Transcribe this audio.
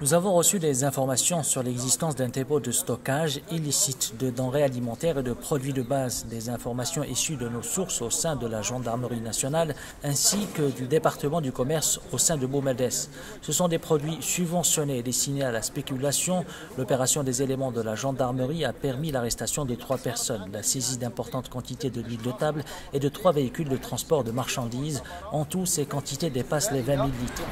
Nous avons reçu des informations sur l'existence d'un dépôt de stockage illicite de denrées alimentaires et de produits de base, des informations issues de nos sources au sein de la gendarmerie nationale ainsi que du département du commerce au sein de Boumedès. Ce sont des produits subventionnés et destinés à la spéculation. L'opération des éléments de la gendarmerie a permis l'arrestation de trois personnes, la saisie d'importantes quantités de l'huile de table et de trois véhicules de transport de marchandises. En tout, ces quantités dépassent les 20 000 litres.